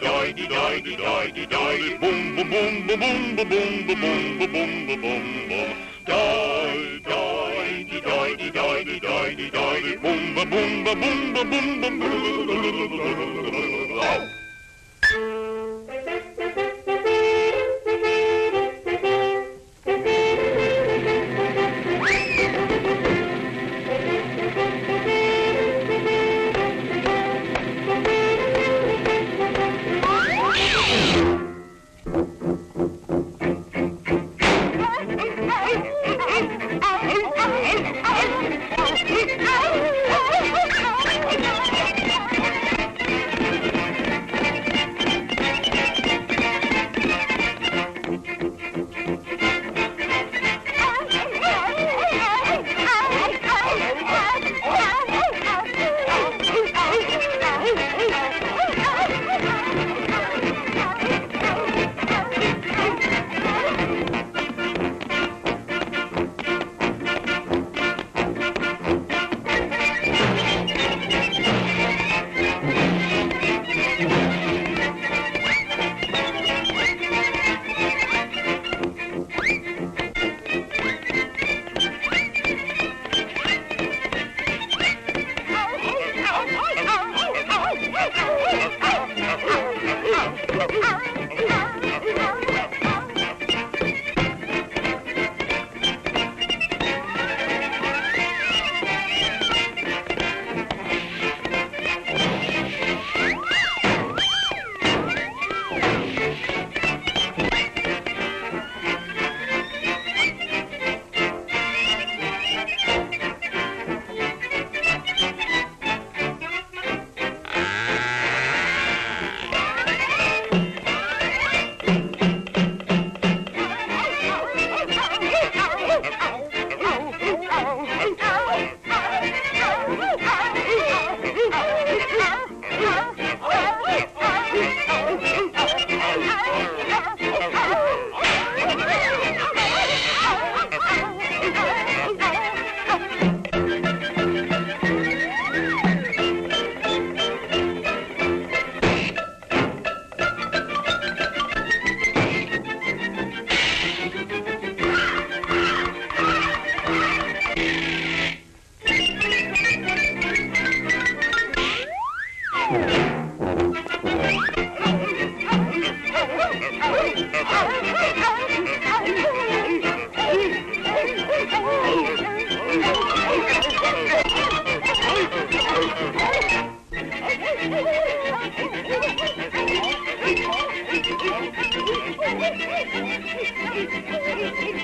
di di di di boom boom boom boom boom boom boom boom boom boom boom boom boom die die di die di die di die di die di boom boom boom boom boom boom boom boom Oh, my God.